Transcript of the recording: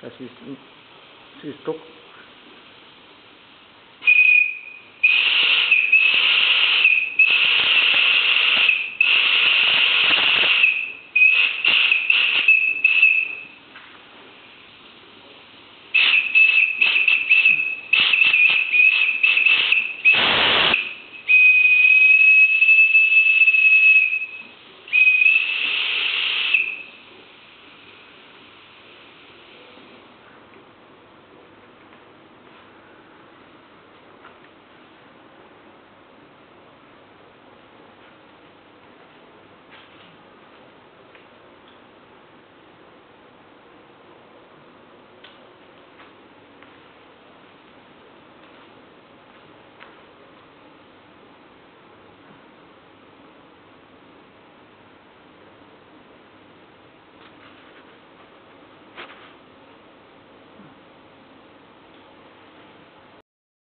Das ist, das ist doch